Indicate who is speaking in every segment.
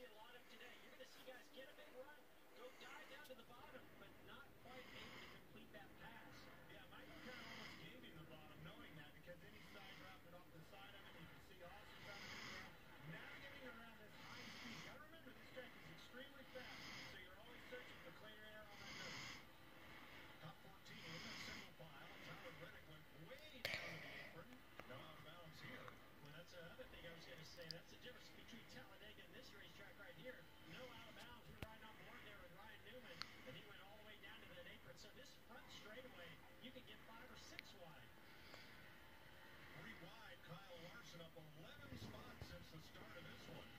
Speaker 1: see a lot of today. You're going to see guys get a big run, go dive down to the bottom, but not quite able to complete that pass.
Speaker 2: Yeah, Michael kind of almost gave him the bottom, knowing that, because then he side routed off the side of it. You can see Austin trying to move around, navigating around this high speed. Now remember, this track is extremely fast, so you're always searching for clear air on that nose. Top 14 in the single file. Tyler Reddick went way down to the apron. No out of bounds here.
Speaker 1: Well, that's another thing I was going to say. That's the difference between Talladega and this racetrack right here. No out of bounds. We're riding on board there with Ryan Newman, and he went all the way down to that apron. So this front straightaway, you can get five or six wide.
Speaker 2: Three wide. Kyle Larson up 11 spots since the start of this one.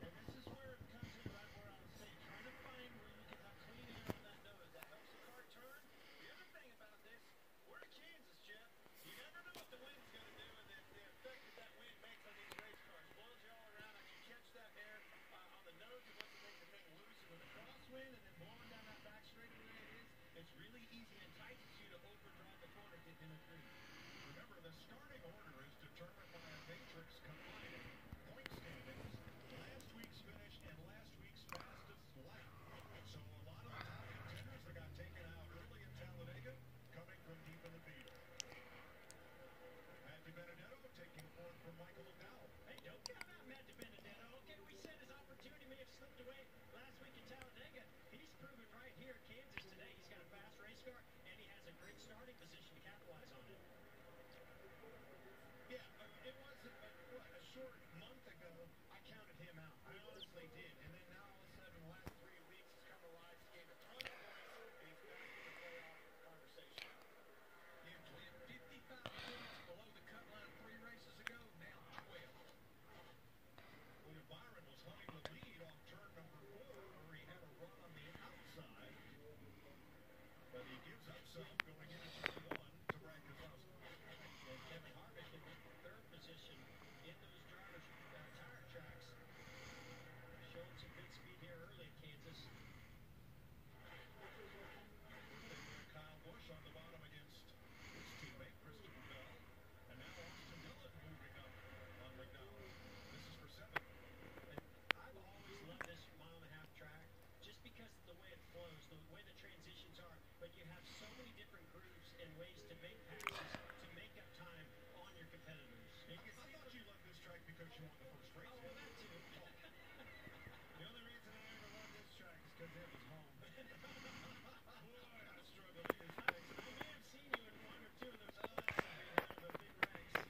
Speaker 2: And this is where it comes in right where I was saying, trying to find where you get that clean air on that nose. That helps the car turn. The other thing about this, we're in Kansas, Jeff. You never know what the wind's going to do and the, the effect that that wind makes on these race cars. Blows you all around and you catch that air uh, on the nose and what's make the thing loose. Crosswind and then blowing down that back straight the way it is, it's really easy and entices you to overdrive the corner to in a crease. Remember, the starting order is determined by a matrix combining point standings, last week's finish, and last week's fastest lap. So a lot of the top contenders that got taken out early in Talladega coming from deep in the field. Matt Benedetto taking fourth from Michael McDowell.
Speaker 1: Hey, don't count out Matt DiBenedetto. Okay, we said his opportunity may have slipped away last week in Talladega. He's proven right here at Kansas today. He's got a fast race car, and he has a great starting position to capitalize on it.
Speaker 2: Yeah, I mean, it wasn't, but what, a short month ago, I counted him out. I honestly did. And then now all of a sudden, the last three weeks, he's come alive, he's gained a ton of points, and he's back in the playoff conversation. He had 55 points below the cut line three races ago, now 12. William Byron was hunting the lead off turn number four, where he had a run on the outside. But he gives up some going into turn one to Brad Keselowski.
Speaker 1: And Kevin Harvick in third position in those drivers' uh, tire tracks. Showing some good speed here early at Kansas.
Speaker 2: Kyle Busch on the bottom against his teammate Christopher Bell. And now Austin Dillon moving up on McDowell. This is for seven.
Speaker 1: And I've always loved this mile and a half track just because of the way it flows, the way the transitions are. But you have so many different groups and ways to make passes to make up time on your competitors.
Speaker 2: I thought you loved this track because you won the first race.
Speaker 1: Oh, well, that too.
Speaker 2: The only reason I ever loved this track is because it was home. Boy, I struggled in this
Speaker 1: I,
Speaker 2: race.
Speaker 1: I may have seen you in one or two of those classes ahead of a big race.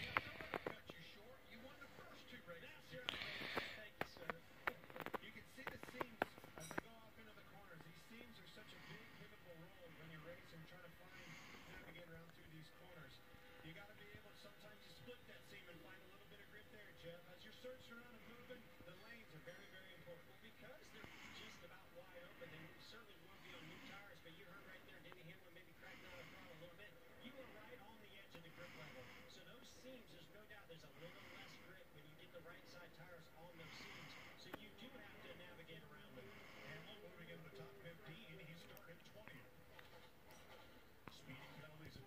Speaker 2: Yeah, don't let it cut you short. You won the first two races.
Speaker 1: That's right. Thank you, sir.
Speaker 2: You can see the seams as they go off into the corners. These seams are such a big pivotal role when you're racing, trying to find, navigate around through these corners. You got to be able to sometimes you split that seam and find a little bit of grip there, Jeff. As you're searching around and moving, the lanes are very, very important.
Speaker 1: Well, because they're just about wide open, they certainly will be on new tires, but you heard right there, Denny Hamlin maybe cracked out a throttle a little bit. You were right on the edge of the grip level. So those seams, there's no doubt there's a little less grip when you get the right side tires